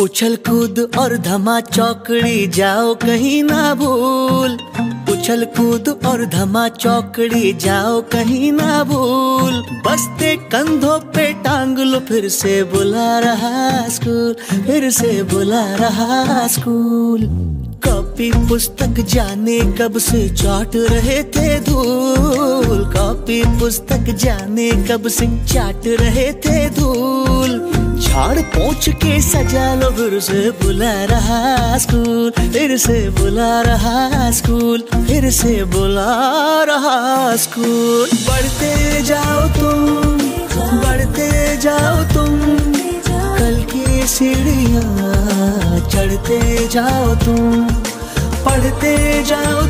उछल कूद और धमा चौकड़ी, जाओ कहीं ना भूल। उछल कूद और धमा चौकड़ी, जाओ कहीं ना भूल। बसते कंधों पे टांग लो, फिर से बुला रहा स्कूल, फिर से बुला रहा स्कूल। कॉपी पुस्तक जाने कब से चाट रहे थे धूल। कॉपी पुस्तक जाने कब से चाट रहे थे धूल। झाड़ पोछ के सजा लो फिर से बुला रहा स्कूल, फिर से बुला रहा स्कूल, फिर से बुला रहा स्कूल। बढ़ते जाओ तुम, बढ़ते जाओ तुम, कल की सीढ़ियाँ चढ़ते जाओ तुम, पढ़ते जाओ